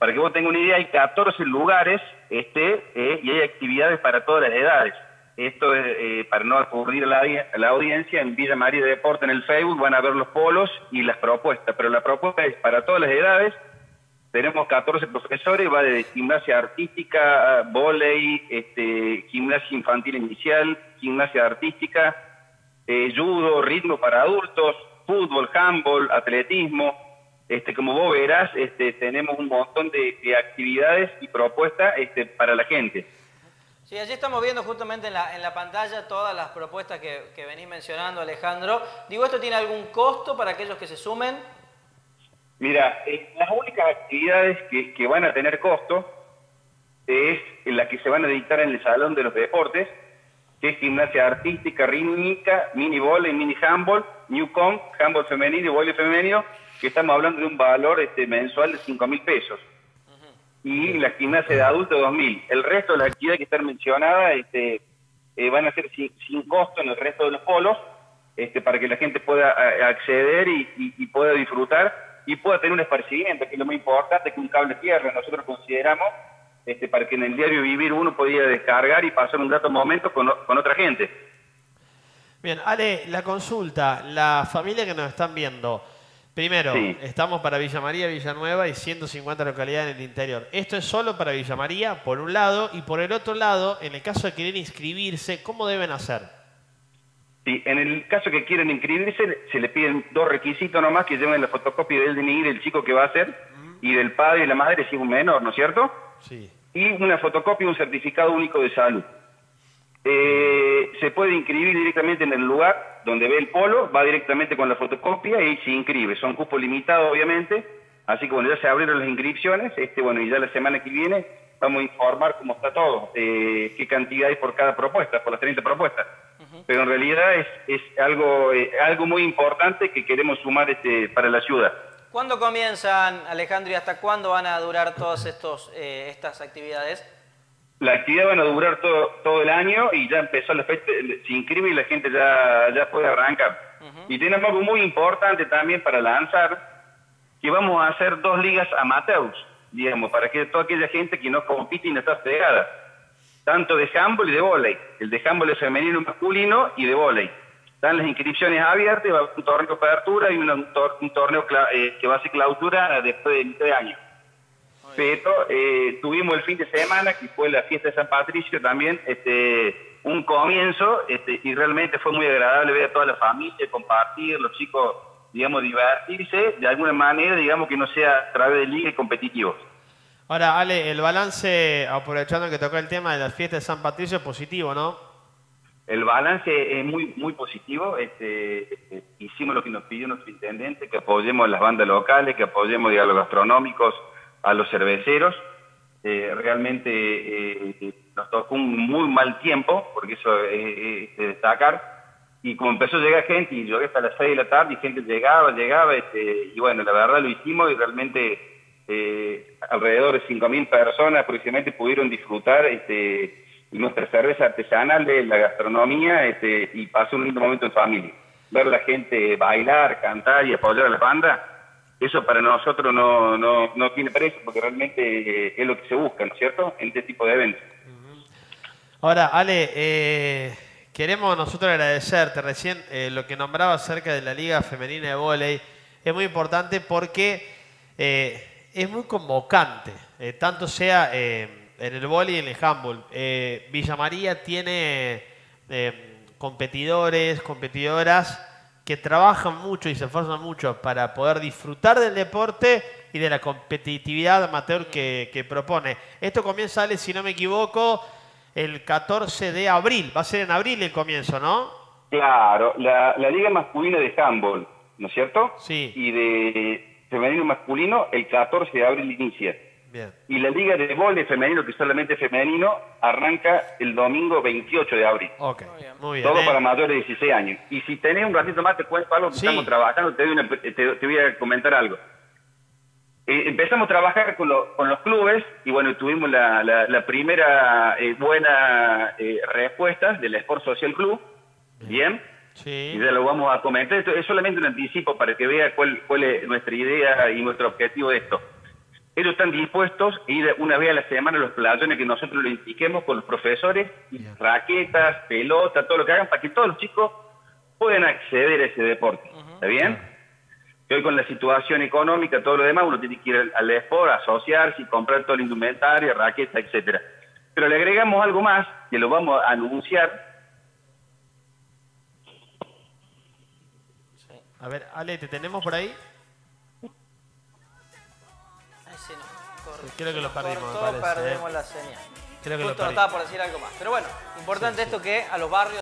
Para que vos tengas una idea, hay 14 lugares este, eh, y hay actividades para todas las edades. Esto es eh, para no aburrir a la, audiencia, en Villa María de Deporte en el Facebook van a ver los polos y las propuestas, pero la propuesta es para todas las edades. Tenemos 14 profesores, va de gimnasia artística, volei, este, gimnasia infantil inicial, gimnasia artística, eh, judo, ritmo para adultos, fútbol, handball, atletismo. Este, como vos verás, este, tenemos un montón de, de actividades y propuestas este, para la gente. Sí, allí estamos viendo justamente en la, en la pantalla todas las propuestas que, que, venís mencionando, Alejandro. Digo, ¿esto tiene algún costo para aquellos que se sumen? Mira, eh, las únicas actividades que, que, van a tener costo es las que se van a dictar en el Salón de los Deportes, que es gimnasia artística, rítmica, mini volley, mini handball, Newcom, handball femenino y volley femenino, que estamos hablando de un valor este, mensual de 5 mil pesos y la gimnasia de adulto 2.000. El resto de las actividades que están mencionadas este, eh, van a ser sin, sin, costo en el resto de los polos este, para que la gente pueda a, acceder y, y, y, pueda disfrutar y pueda tener un esparcimiento, que es lo más importante que un cable tierra. Nosotros consideramos este, para que en el diario vivir uno podía descargar y pasar un grato momento con, con otra gente. Bien, Ale, la consulta, la familia que nos están viendo, Primero, sí. estamos para Villa María, Villanueva y 150 localidades en el interior. Esto es solo para Villa María, por un lado, y por el otro lado, en el caso de querer inscribirse, ¿cómo deben hacer? Sí, en el caso que quieren inscribirse, se le piden dos requisitos nomás, que lleven la fotocopia del DNI del chico que va a hacer, y del padre y la madre si es un menor, ¿no es cierto? Sí. Y una fotocopia y un certificado único de salud. Eh, se puede inscribir directamente en el lugar donde ve el polo, va directamente con la fotocopia y se inscribe. Son cupos limitados, obviamente, así que bueno, ya se abrieron las inscripciones, este bueno, y ya la semana que viene vamos a informar cómo está todo, eh, qué cantidad hay por cada propuesta, por las 30 propuestas. Uh -huh. Pero en realidad es, es algo, eh, algo muy importante que queremos sumar este, para la ciudad. ¿Cuándo comienzan, Alejandro, y hasta cuándo van a durar todas estos, eh, estas actividades? La actividad van a durar todo, todo el año y ya empezó la fecha, se inscribe y la gente ya, ya puede arrancar. Uh -huh. Y tenemos algo muy importante también para lanzar, que vamos a hacer dos ligas amateurs, digamos, para que toda aquella gente que no compite y no está pegada, tanto de handball y de volei. El de handball es femenino y masculino y de volei. Están las inscripciones abiertas, va a un torneo de apertura y un, un torneo eh, que va a ser clausura después de mitad de año pero eh, tuvimos el fin de semana, que fue la fiesta de San Patricio también, este, un comienzo, este, y realmente fue muy agradable ver a toda la familia, compartir, los chicos, digamos, divertirse, de alguna manera, digamos, que no sea a través de ligas competitivos. Ahora, Ale, el balance, aprovechando que tocó el tema de la fiesta de San Patricio, es positivo, ¿no? El balance es muy muy positivo. Este, este, hicimos lo que nos pidió nuestro intendente, que apoyemos a las bandas locales, que apoyemos digamos, a los gastronómicos, a los cerveceros. Eh, realmente eh, nos tocó un muy mal tiempo, porque eso es, de destacar. Y como empezó a llegar gente, y yo hasta las 6 de la tarde, y gente llegaba, llegaba, este, y bueno, la verdad lo hicimos y realmente eh, alrededor de 5.000 personas aproximadamente pudieron disfrutar este, nuestra cerveza artesanal de la gastronomía este, y pasó un lindo momento en familia. Ver la gente bailar, cantar y apoyar a la banda, eso para nosotros no, no, no tiene precio porque realmente eh, es lo que se busca, ¿no es cierto?, en este tipo de eventos. Ahora, Ale, eh, queremos nosotros agradecerte recién eh, lo que nombraba acerca de la Liga Femenina de Voley. Es muy importante porque eh, es muy convocante, eh, tanto sea en el volei y en el handball. Villa María tiene competidores, competidoras que trabajan mucho y se esfuerzan mucho para poder disfrutar del deporte y de la competitividad amateur que, que propone. Esto comienza, Ale, si no me equivoco, el 14 de abril. Va a ser en abril el comienzo, ¿no? Claro, la, la liga masculina de handball, ¿no es cierto? Sí. Y de femenino masculino, el 14 de abril inicia. Bien. Y la liga de vóley femenino, que solamente femenino, arranca el domingo 28 de abril. Ok, muy bien. Todo Eh, para mayores de 16 años. Y si tenés un ratito más, te cuento algo que Sí. estamos trabajando, te, doy una- te- te voy a comentar algo. Eh, empezamos a trabajar con, lo- con los clubes y bueno, tuvimos la, la- la primera eh, buena eh, respuesta del Sport Social Club. Bien. Sí. Y ya lo vamos a comentar. Esto es solamente un anticipo para que vea cuál, cuál es nuestra idea y nuestro objetivo de esto. Ellos están dispuestos a ir una vez a la semana a los playones que nosotros lo indiquemos con los profesores, raquetas, pelotas, todo lo que hagan, para que todos los chicos puedan acceder a ese deporte. ¿Está bien? Que hoy con la situación económica, todo lo demás, uno tiene que ir al sport, asociarse y comprar todo el indumentario, raquetas, etcétera. Pero le agregamos algo más, que lo vamos a anunciar. A ver, Ale, ¿te tenemos por ahí? Creo que lo perdimos, Todos perdemos ¿eh? la señal. Creo que Justo lo estaba por decir algo más. Pero bueno, importante esto que a los barrios